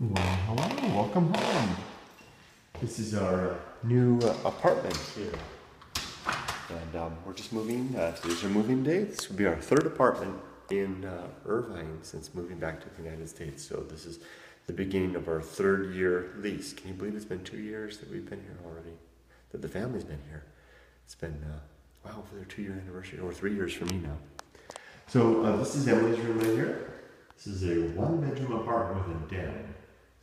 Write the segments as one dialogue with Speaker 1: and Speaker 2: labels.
Speaker 1: Well, hello, welcome home. This is our new uh, apartment here. And um, we're just moving, uh, today's our moving day. This will be our third apartment in uh, Irvine since moving back to the United States. So this is the beginning of our third year lease. Can you believe it's been two years that we've been here already? That the family's been here. It's been, uh, wow, for their two year anniversary, or three years for me now. So uh, this is Emily's room right here. This is a one bedroom apartment with a den.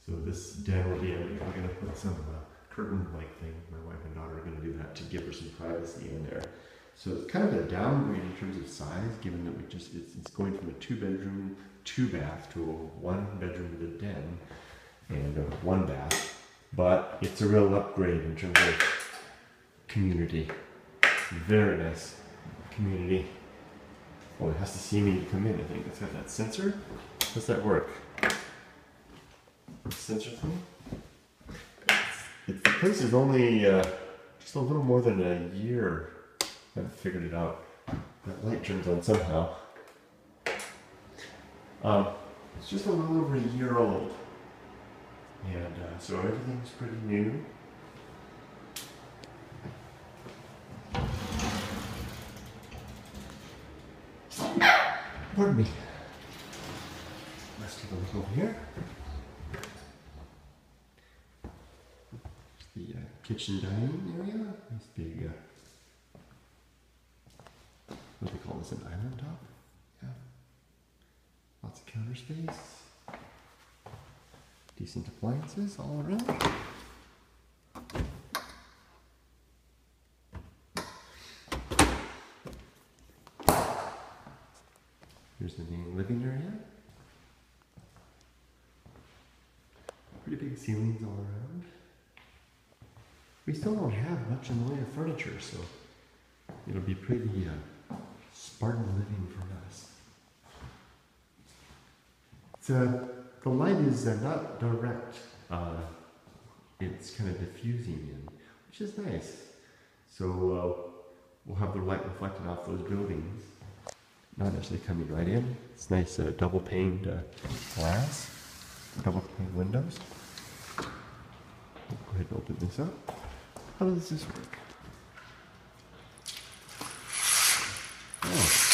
Speaker 1: So this den will be, I'm going to put some uh, curtain-like thing. My wife and daughter are going to do that to give her some privacy in there. So it's kind of a downgrade in terms of size, given that we just it's, it's going from a two-bedroom, two-bath to a one-bedroom with a den and a one bath. But it's a real upgrade in terms of community. Very nice community. Oh, it has to see me to come in. I think it's got that sensor. Does that work? Sensor thing? It's, the place is only uh, just a little more than a year. I haven't figured it out. That light turns on somehow. Um, it's just a little over a year old. And uh, so everything's pretty new. Pardon me. Let's take a look over here. the uh, kitchen dining area. Nice big, uh, what do they call this, an island top? Yeah. Lots of counter space. Decent appliances all around. Here's the main living area. Pretty big ceilings all around. We still don't have much in the way of furniture, so it'll be pretty uh, Spartan living for us. So the light is uh, not direct. Uh, it's kind of diffusing in, which is nice. So uh, we'll have the light reflected off those buildings, not actually coming right in. It's nice uh, double paned uh, glass, double paned windows. Go ahead and open this up. How does this work? Oh.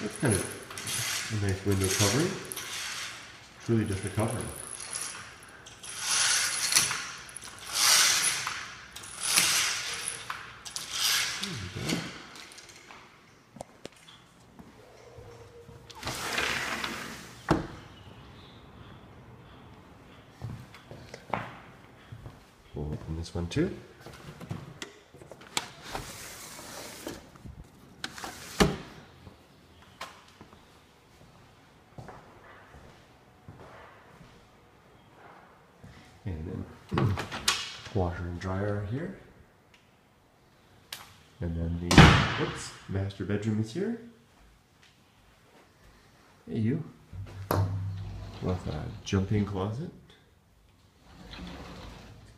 Speaker 1: That's kind of a nice window covering. Really just a covering. We'll open one too. And then washer and dryer here. And then the master bedroom is here. Hey you. With a jump-in closet.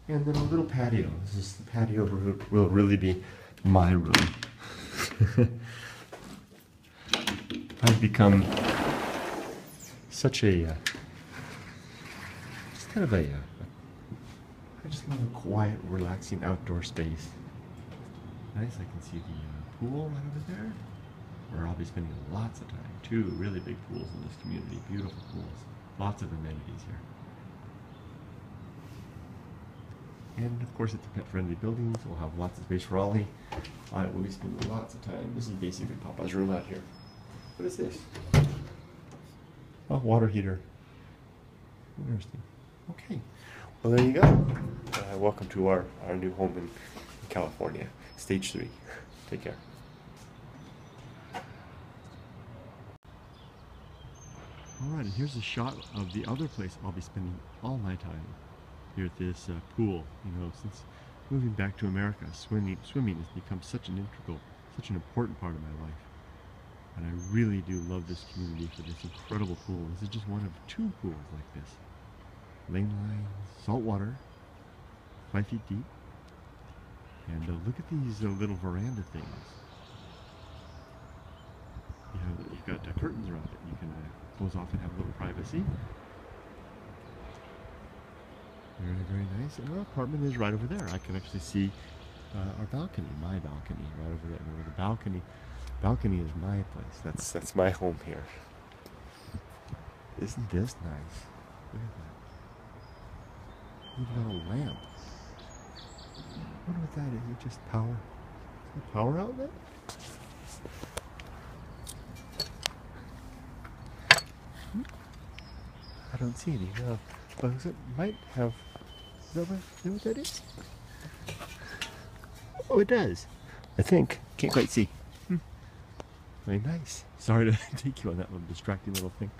Speaker 1: And then a little patio. This is the patio will really be my room. I've become such a uh, just kind of a uh, I just love a quiet, relaxing outdoor space. Nice, I can see the uh, pool right over there. Where I'll be spending lots of time. Two really big pools in this community, beautiful pools, lots of amenities here. And of course, it's a pet-friendly building, so we'll have lots of space for Ollie. I will be spending lots of time. This is basically Papa's room out here. What is this? Oh, water heater. Interesting. Okay. Well, there you go. Uh, welcome to our, our new home in California. Stage three. Take care. Alright, and here's a shot of the other place I'll be spending all my time here at this uh, pool. You know, since moving back to America, swimming swimming has become such an integral, such an important part of my life. And I really do love this community for this incredible pool. This is just one of two pools like this. Lane line, salt water, five feet deep. And uh, look at these uh, little veranda things. You have, you've got uh, curtains around it. You can uh, close off and have a little privacy. Very, very nice. And our apartment is right over there. I can actually see uh, our balcony, my balcony, right over there. Where the balcony, balcony is my place. That's that's my home here. Isn't this nice? Look at that. Even a lamp. I wonder what that is. It just power? Is power outlet? Hmm? I don't see any. No. But it might have. Is that what, is what that is? Oh, it does. I think. Can't quite see. Hmm. Very nice. Sorry to take you on that little distracting little thing.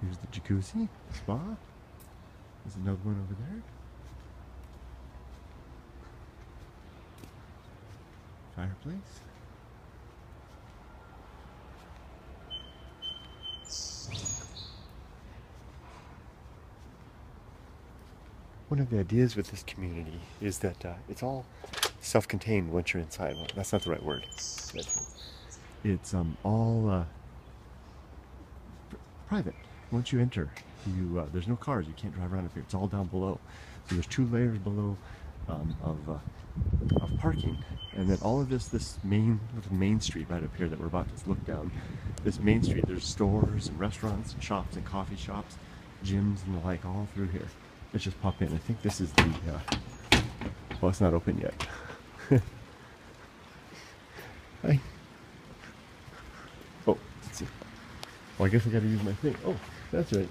Speaker 1: Here's the jacuzzi, spa. There's another one over there. Fireplace. One of the ideas with this community is that uh, it's all self-contained once you're inside. Well, that's not the right word. It's um, all uh, pr- private. Once you enter, you uh, there's no cars. You can't drive around up here. It's all down below. So there's two layers below um, of uh, of parking, and then all of this this main main street right up here that we're about to look down. This main street, there's stores and restaurants and shops and coffee shops, gyms and the like all through here. Let's just pop in. I think this is the. Uh, well, it's not open yet. Hi. Oh, let's see. Well, I guess I gotta use my thing. Oh, that's right.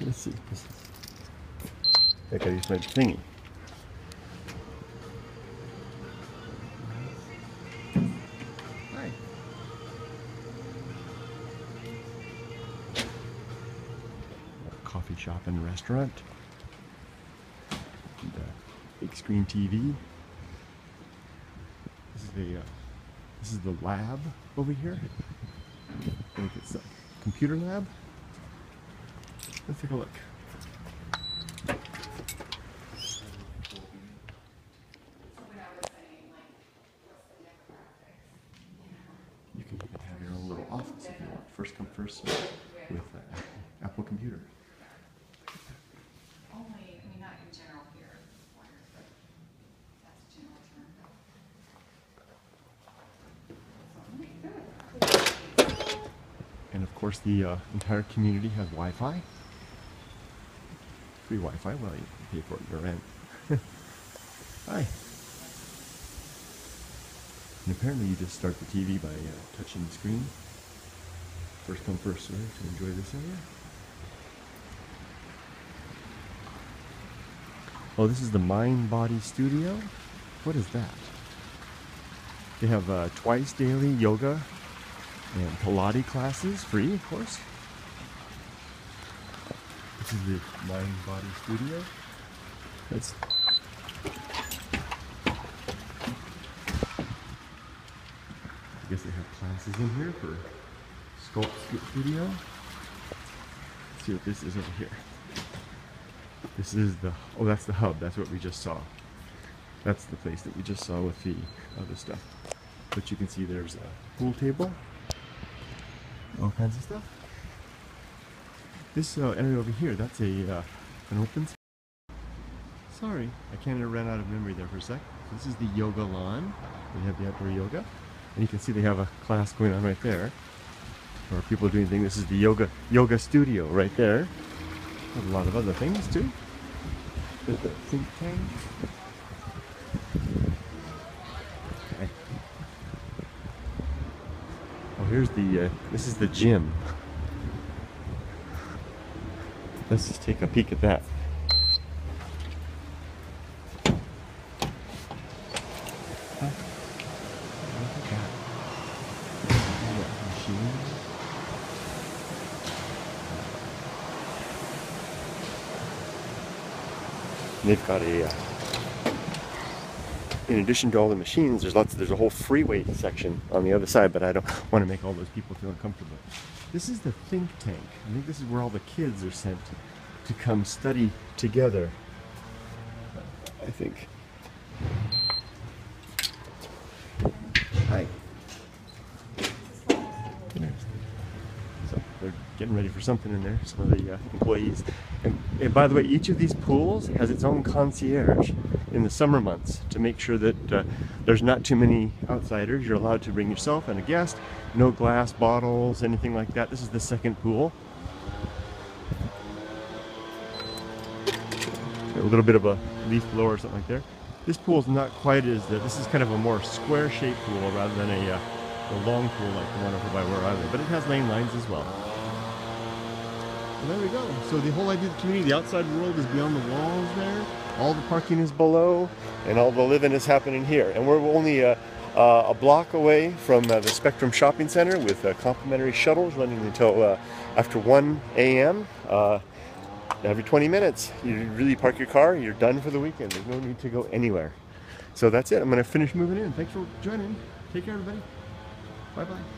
Speaker 1: Let's see. This is- I gotta use my thingy. Hi. Coffee shop and restaurant. And, uh, big screen TV. This is the uh, this is the lab over here. I think it's a computer lab. Let's take a look. You can even have your own little office if you want. First come, first serve with uh, Apple Computer.
Speaker 2: Only, I mean, not in general here, that's a general term.
Speaker 1: And of course, the uh, entire community has Wi-Fi. Free Wi-Fi. Well, you pay for your rent. Hi. And apparently, you just start the TV by uh, touching the screen. First come, first serve to enjoy this area. Oh, this is the Mind Body Studio. What is that? They have uh, twice daily yoga and Pilates classes, free, of course. This is the Mind Body Studio. That's I guess they have classes in here for Sculpt Studio. Let's see what this is over here. This is the oh, that's the hub. That's what we just saw. That's the place that we just saw with the other stuff. But you can see there's a pool table all kinds of stuff. This uh, area over here, that's a uh, an open. s- Sorry, I kind of ran out of memory there for a sec. This is the yoga lawn. They have the outdoor yoga, and you can see they have a class going on right there, or people doing things. This is the yoga yoga studio right there. Have a lot of other things too. There's the think tank. Okay. Oh, here's the, uh, this is the gym. Let's just take a peek at that. They've got a, uh, in addition to all the machines, there's lots. There's a whole freeway section on the other side, but I don't want to make all those people feel uncomfortable. This is the think tank. I think this is where all the kids are sent to come study together. I think. Hi. So they're getting ready for something in there, some of the uh, employees. And, and by the way, each of these pools has its own concierge in the summer months to make sure that uh, there's not too many outsiders. You're allowed to bring yourself and a guest, no glass bottles, anything like that. This is the second pool. A little bit of a leaf blower or something like there. This pool is not quite as, uh, this is kind of a more square shaped pool rather than a, uh, a long pool like the one over by where I live, but it has lane lines as well. There we go. So the whole idea of the community, the outside world is beyond the walls there. All the parking is below, and all the living is happening here. And we're only uh, uh, a block away from uh, the Spectrum Shopping Center with uh, complimentary shuttles running until uh, after 1 a.m. Every 20 minutes. You really park your car, you're done for the weekend. There's no need to go anywhere. So that's it. I'm going to finish moving in. Thanks for joining. Take care, everybody. Bye bye.